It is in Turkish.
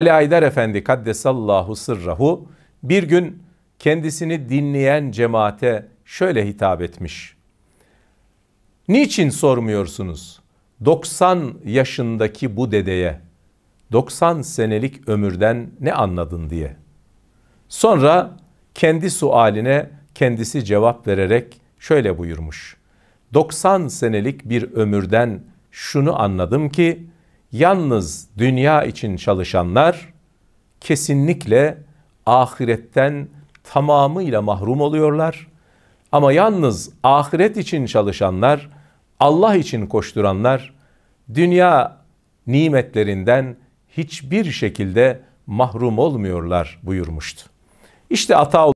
Ali Aydar Efendi Kaddesallahu sırrahu bir gün kendisini dinleyen cemaate şöyle hitap etmiş. Niçin sormuyorsunuz? 90 yaşındaki bu dedeye 90 senelik ömürden ne anladın diye. Sonra kendi sualine kendisi cevap vererek şöyle buyurmuş. 90 senelik bir ömürden şunu anladım ki yalnız dünya için çalışanlar kesinlikle ahiretten tamamıyla mahrum oluyorlar. Ama yalnız ahiret için çalışanlar, Allah için koşturanlar dünya nimetlerinden hiçbir şekilde mahrum olmuyorlar buyurmuştu. İşte ata